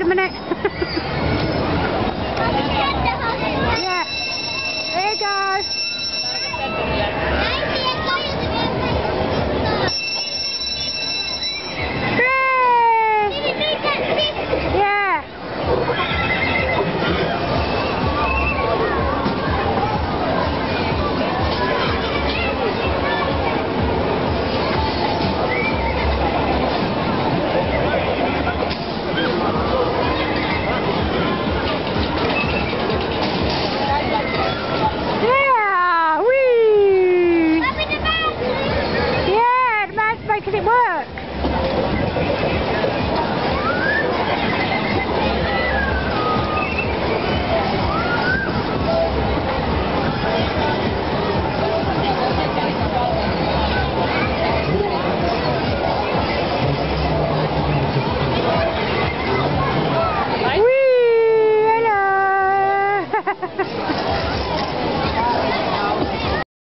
wait a minute. yeah. There you go.